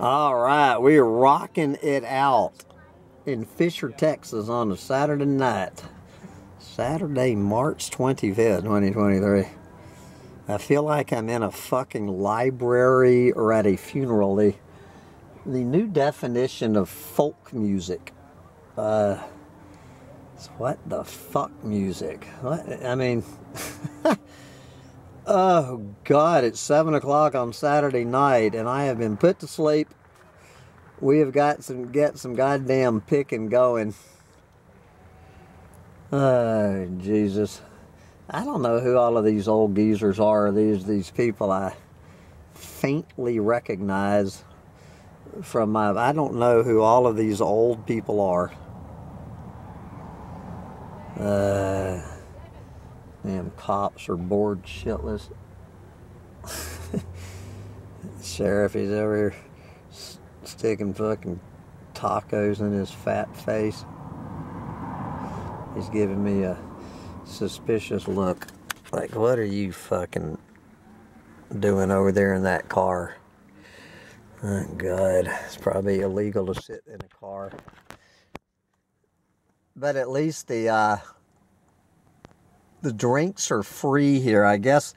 All right, we're rocking it out in Fischer, Texas on a Saturday night. Saturday, March 25th, 2023. I feel like I'm in a fucking library or at a funeral. The, the new definition of folk music. Uh, what the fuck music? What? I mean, oh God, it's seven o'clock on Saturday night, and I have been put to sleep. We have got some get some goddamn picking going. Oh Jesus, I don't know who all of these old geezers are. These these people I faintly recognize from my. I don't know who all of these old people are. Uh, damn cops are bored shitless. Sheriff, he's over here sticking fucking tacos in his fat face. He's giving me a suspicious look. Like, what are you fucking doing over there in that car? Oh, God. It's probably illegal to sit in a car but at least the uh, the drinks are free here. I guess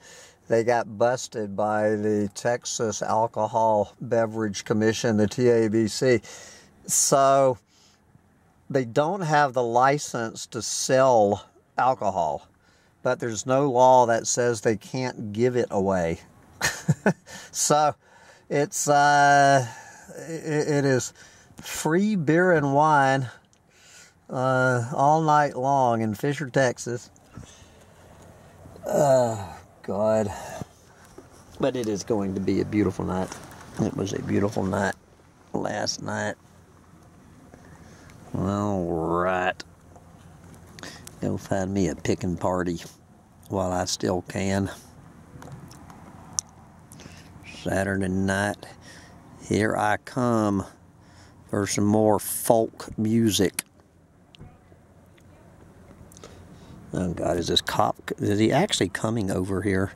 they got busted by the Texas Alcohol Beverage Commission, the TABC. So they don't have the license to sell alcohol, but there's no law that says they can't give it away. so it's uh, it, it is free beer and wine uh, all night long in Fischer, Texas. Oh, God. But it is going to be a beautiful night. It was a beautiful night last night. All right. Go find me a picking party while I still can. Saturday night, here I come for some more folk music. Oh God, is this cop? Is he actually coming over here?